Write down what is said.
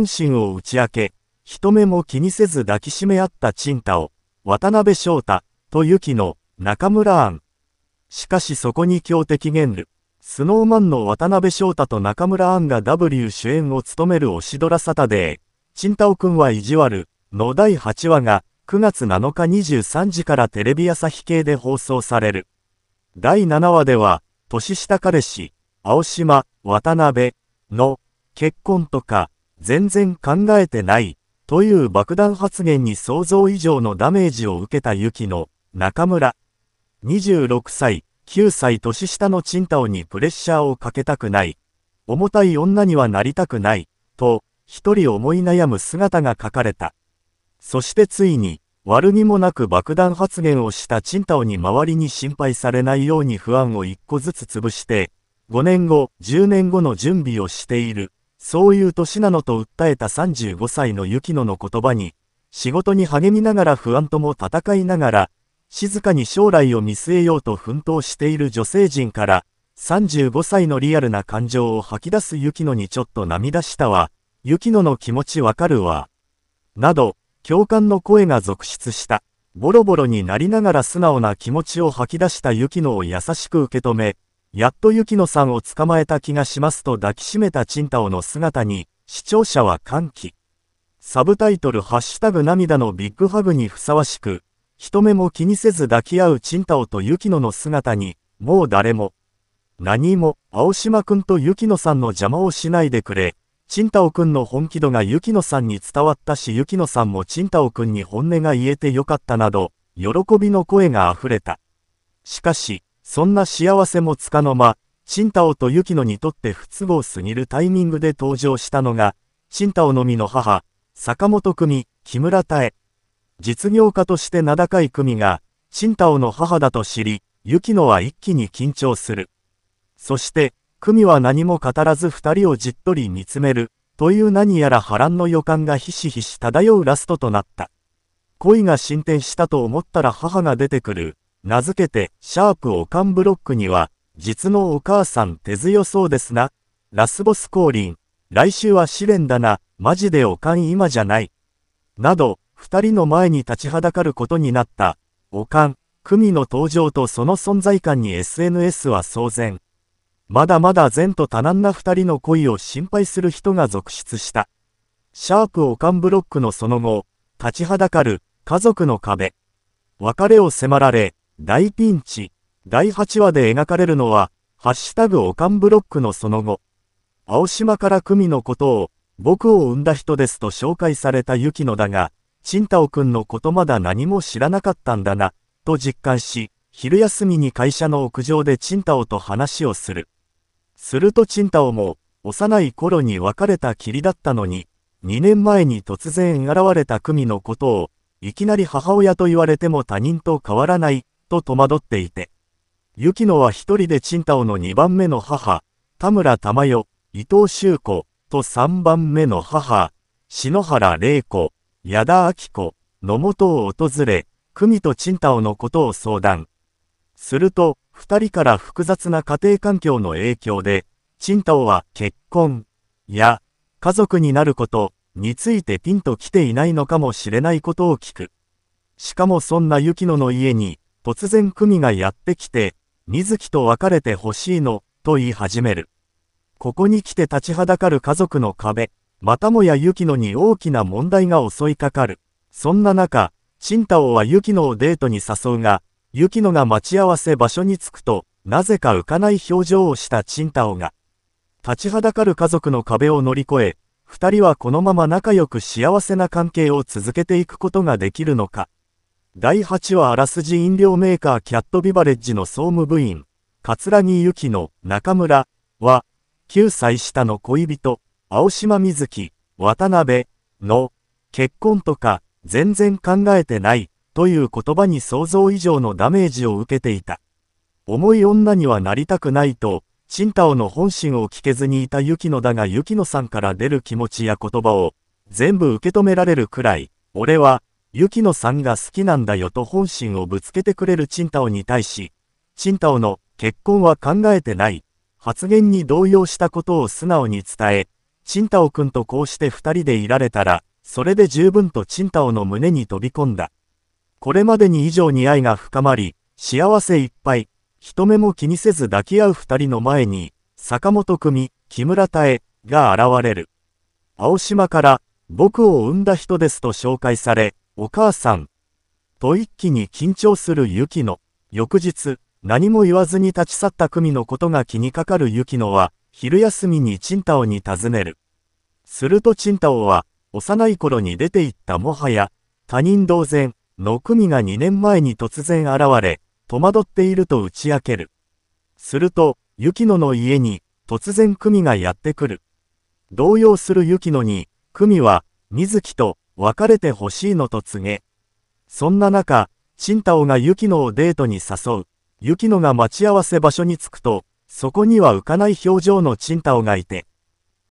本心を打ち明け、人目も気にせず抱きしめ合ったチンタオ、渡辺翔太、とユキの中村庵。しかしそこに強敵ゲンル、スノーマンの渡辺翔太と中村杏が W 主演を務める推しドラサタデー、チンタオくんは意地悪の第8話が9月7日23時からテレビ朝日系で放送される。第7話では、年下彼氏、青島、渡辺の結婚とか全然考えてないという爆弾発言に想像以上のダメージを受けたユキの中村。26歳、9歳年下のチンタオにプレッシャーをかけたくない。重たい女にはなりたくない。と、一人思い悩む姿が書かれた。そしてついに、悪気もなく爆弾発言をしたチンタオに周りに心配されないように不安を一個ずつ潰して、5年後、10年後の準備をしている。そういう年なのと訴えた35歳のユキノの言葉に、仕事に励みながら不安とも戦いながら、静かに将来を見据えようと奮闘している女性陣から、35歳のリアルな感情を吐き出すユキノにちょっと涙したわ。ユキノの気持ちわかるわ。など、共感の声が続出した。ボロボロになりながら素直な気持ちを吐き出したユキノを優しく受け止め、やっとユキノさんを捕まえた気がしますと抱きしめたチンタオの姿に、視聴者は歓喜。サブタイトルハッシュタグ涙のビッグハグにふさわしく、人目も気にせず抱き合うチンタオとユキノの姿に、もう誰も、何も、青島くんとユキノさんの邪魔をしないでくれ。チンタオくんの本気度がユキノさんに伝わったし、ユキノさんもチンタオくんに本音が言えてよかったなど、喜びの声が溢れた。しかし、そんな幸せもつかの間、チンタオとユキノにとって不都合すぎるタイミングで登場したのが、チンタオのみの母、坂本組、木村多江。実業家として名高い組が、チンタオの母だと知り、ユキノは一気に緊張する。そして、組は何も語らず二人をじっとり見つめる、という何やら波乱の予感がひしひし漂うラストとなった。恋が進展したと思ったら母が出てくる。名付けて、シャープオカンブロックには、実のお母さん手強そうですな。ラスボス降臨。来週は試練だな。マジでおかん今じゃない。など、二人の前に立ちはだかることになった、おかん、組の登場とその存在感に SNS は騒然。まだまだ前途多難な二人の恋を心配する人が続出した。シャープオカンブロックのその後、立ちはだかる家族の壁。別れを迫られ、大ピンチ。第8話で描かれるのは、ハッシュタグオカンブロックのその後。青島から組のことを、僕を産んだ人ですと紹介されたユキノだが、チンタオくんのことまだ何も知らなかったんだな、と実感し、昼休みに会社の屋上でチンタオと話をする。するとチンタオも、幼い頃に別れたきりだったのに、2年前に突然現れた組のことを、いきなり母親と言われても他人と変わらない、と戸惑っていて。ユキノは一人でチンタオの2番目の母、田村玉代、伊藤修子、と3番目の母、篠原玲子、矢田明子、野本を訪れ、久美とチンタオのことを相談。すると、二人から複雑な家庭環境の影響で、チンタオは結婚や家族になることについてピンと来ていないのかもしれないことを聞く。しかもそんな雪乃の家に突然久美がやってきて、水木と別れてほしいの、と言い始める。ここに来て立ちはだかる家族の壁。またもやユキノに大きな問題が襲いかかる。そんな中、チンタオはユキノをデートに誘うが、ユキノが待ち合わせ場所に着くと、なぜか浮かない表情をしたチンタオが、立ちはだかる家族の壁を乗り越え、二人はこのまま仲良く幸せな関係を続けていくことができるのか。第8話あらすじ飲料メーカーキャットビバレッジの総務部員、桂木由紀の中村は、9歳下の恋人、青島瑞希、渡辺の結婚とか全然考えてないという言葉に想像以上のダメージを受けていた。重い女にはなりたくないと、チンタオの本心を聞けずにいたユキノだがユキノさんから出る気持ちや言葉を全部受け止められるくらい、俺はユキノさんが好きなんだよと本心をぶつけてくれるチンタオに対し、チンタオの結婚は考えてない発言に動揺したことを素直に伝え、チンタオくんとこうして二人でいられたら、それで十分とチンタオの胸に飛び込んだ。これまでに以上に愛が深まり、幸せいっぱい、人目も気にせず抱き合う二人の前に、坂本組、木村多江が現れる。青島から、僕を産んだ人ですと紹介され、お母さん。と一気に緊張する雪乃。翌日、何も言わずに立ち去った組のことが気にかかる雪乃は、昼休みにチンタオに尋ねる。するとチンタオは、幼い頃に出て行ったもはや、他人同然、の組が2年前に突然現れ、戸惑っていると打ち明ける。すると、雪乃の家に、突然組がやってくる。動揺する雪乃に、組は、水木と別れて欲しいのと告げ。そんな中、新太郎が雪乃をデートに誘う。雪乃が待ち合わせ場所に着くと、そこには浮かない表情のチンタオがいて、